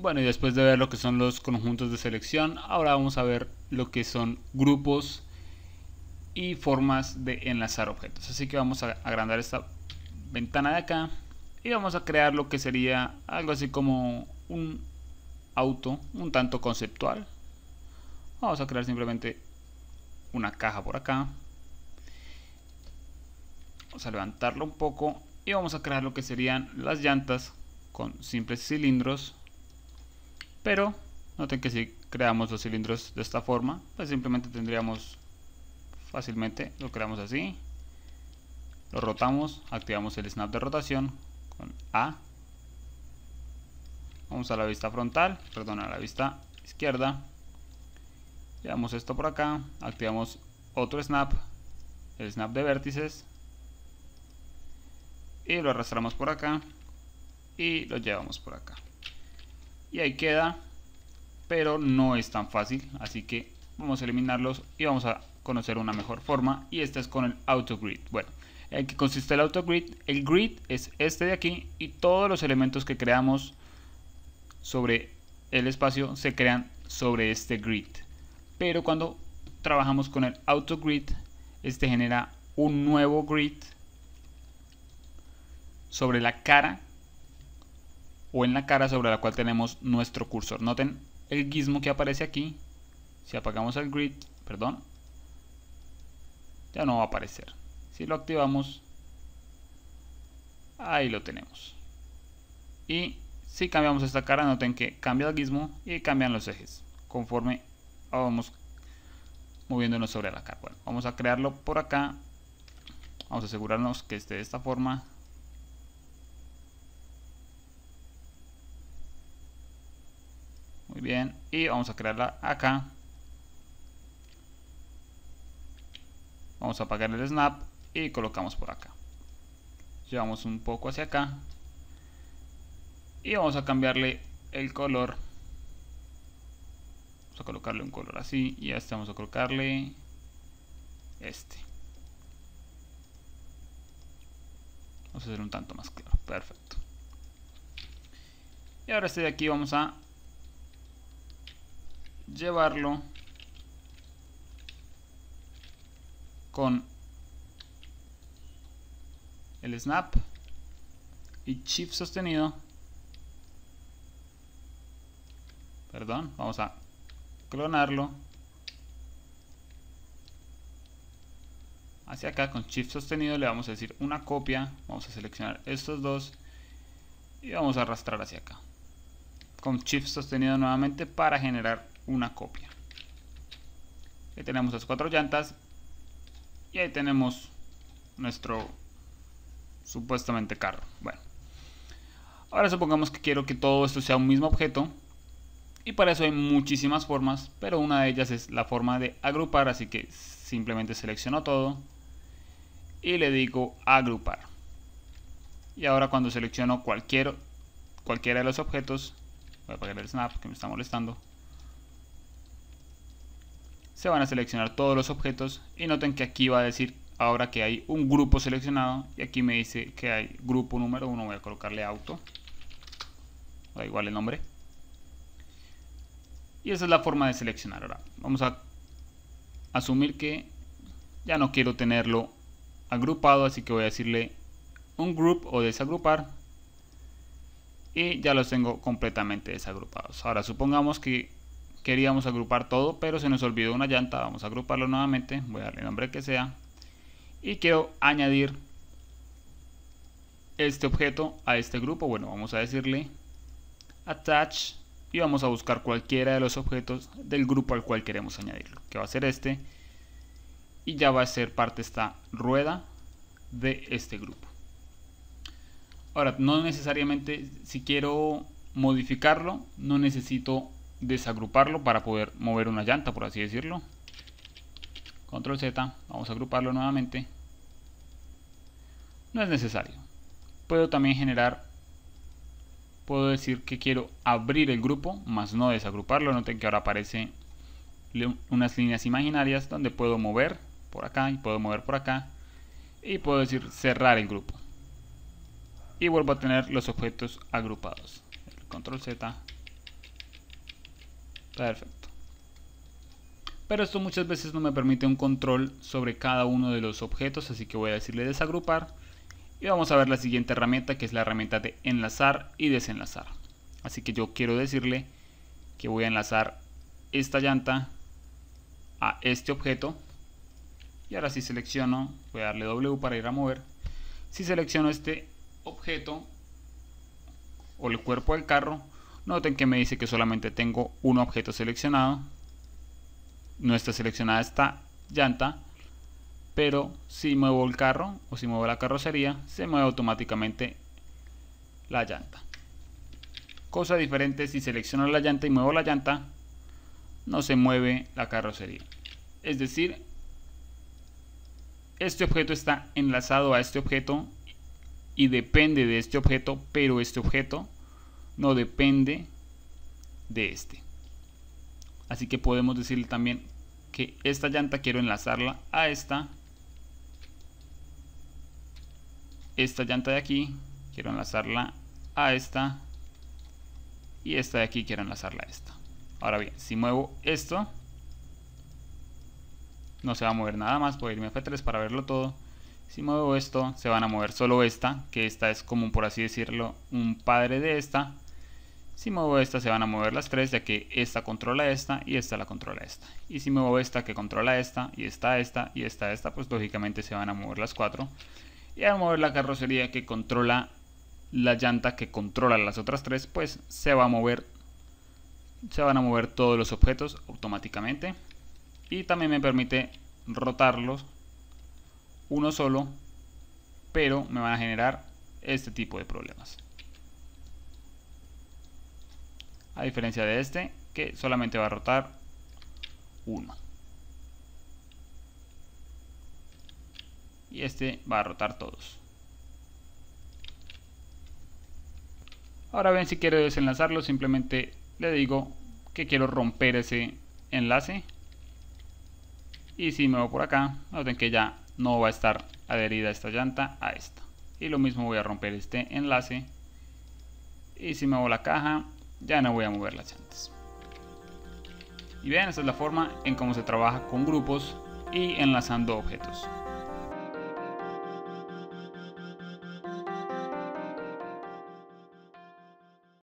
Bueno, y después de ver lo que son los conjuntos de selección, ahora vamos a ver lo que son grupos y formas de enlazar objetos. Así que vamos a agrandar esta ventana de acá y vamos a crear lo que sería algo así como un auto un tanto conceptual. Vamos a crear simplemente una caja por acá. Vamos a levantarlo un poco y vamos a crear lo que serían las llantas con simples cilindros pero noten que si creamos los cilindros de esta forma pues simplemente tendríamos fácilmente lo creamos así lo rotamos activamos el snap de rotación con A. Vamos a la vista frontal perdón a la vista izquierda. Llevamos esto por acá activamos otro snap el snap de vértices. Y lo arrastramos por acá y lo llevamos por acá y ahí queda pero no es tan fácil así que vamos a eliminarlos y vamos a conocer una mejor forma y esta es con el auto grid bueno en que consiste el auto grid el grid es este de aquí y todos los elementos que creamos sobre el espacio se crean sobre este grid. Pero cuando trabajamos con el auto grid este genera un nuevo grid sobre la cara o en la cara sobre la cual tenemos nuestro cursor. Noten el gizmo que aparece aquí. Si apagamos el grid, perdón, ya no va a aparecer. Si lo activamos, ahí lo tenemos. Y si cambiamos esta cara, noten que cambia el gizmo y cambian los ejes conforme vamos moviéndonos sobre la cara. Bueno, vamos a crearlo por acá. Vamos a asegurarnos que esté de esta forma. Bien. Y vamos a crearla acá. Vamos a apagar el snap y colocamos por acá. Llevamos un poco hacia acá. Y vamos a cambiarle el color. Vamos a colocarle un color así. Y a este vamos a colocarle este. Vamos a hacer un tanto más claro. Perfecto. Y ahora este de aquí vamos a llevarlo con el snap y shift sostenido. Perdón vamos a clonarlo hacia acá. Con shift sostenido le vamos a decir una copia. Vamos a seleccionar estos dos y vamos a arrastrar hacia acá. Con shift sostenido nuevamente para generar una copia. Ahí tenemos las cuatro llantas y ahí tenemos nuestro supuestamente carro. Bueno, ahora supongamos que quiero que todo esto sea un mismo objeto y para eso hay muchísimas formas, pero una de ellas es la forma de agrupar, así que simplemente selecciono todo y le digo agrupar. Y ahora cuando selecciono cualquier, cualquiera de los objetos, voy a apagar el snap que me está molestando, se van a seleccionar todos los objetos y noten que aquí va a decir ahora que hay un grupo seleccionado y aquí me dice que hay grupo número 1, voy a colocarle auto, da igual el nombre. Y esa es la forma de seleccionar. Ahora vamos a asumir que ya no quiero tenerlo agrupado, así que voy a decirle un group o desagrupar y ya los tengo completamente desagrupados. Ahora supongamos que queríamos agrupar todo, pero se nos olvidó una llanta. Vamos a agruparlo nuevamente. Voy a darle el nombre que sea. Y quiero añadir este objeto a este grupo. Bueno, vamos a decirle attach y vamos a buscar cualquiera de los objetos del grupo al cual queremos añadirlo, que va a ser este. Y ya va a ser parte esta rueda de este grupo. Ahora, no necesariamente si quiero modificarlo, no necesito desagruparlo para poder mover una llanta, por así decirlo. Control Z, vamos a agruparlo nuevamente. No es necesario. Puedo también generar, puedo decir que quiero abrir el grupo, más no desagruparlo. Noten que ahora aparece unas líneas imaginarias donde puedo mover por acá y puedo mover por acá. Y puedo decir cerrar el grupo. Y vuelvo a tener los objetos agrupados. Control Z, Perfecto. Pero esto muchas veces no me permite un control sobre cada uno de los objetos, así que voy a decirle desagrupar. Y vamos a ver la siguiente herramienta, que es la herramienta de enlazar y desenlazar. Así que yo quiero decirle que voy a enlazar esta llanta a este objeto. Y ahora si selecciono, voy a darle W para ir a mover. Si selecciono este objeto o el cuerpo del carro, noten que me dice que solamente tengo un objeto seleccionado no está seleccionada esta llanta, pero si muevo el carro o si muevo la carrocería, se mueve automáticamente la llanta. Cosa diferente si selecciono la llanta y muevo la llanta, no se mueve la carrocería. Es decir, este objeto está enlazado a este objeto y depende de este objeto, pero este objeto no depende de este. Así que podemos decirle también que esta llanta quiero enlazarla a esta. Esta llanta de aquí quiero enlazarla a esta. Y esta de aquí quiero enlazarla a esta. Ahora bien, si muevo esto, no se va a mover nada más. Puedo irme a F3 para verlo todo. Si muevo esto, se van a mover solo esta, que esta es como por así decirlo un padre de esta. Si muevo esta se van a mover las tres ya que esta controla esta y esta la controla esta. Y si muevo esta que controla esta y esta esta y esta esta pues lógicamente se van a mover las cuatro. Y al mover la carrocería que controla la llanta que controla las otras tres pues se va a mover se van a mover todos los objetos automáticamente y también me permite rotarlos uno solo pero me van a generar este tipo de problemas a diferencia de este que solamente va a rotar uno. Y este va a rotar todos. Ahora ven si quiero desenlazarlo simplemente le digo que quiero romper ese enlace. Y si me voy por acá noten que ya no va a estar adherida esta llanta a esta. Y lo mismo voy a romper este enlace. Y si muevo la caja ya no voy a mover las llantas. Y vean, esta es la forma en cómo se trabaja con grupos y enlazando objetos.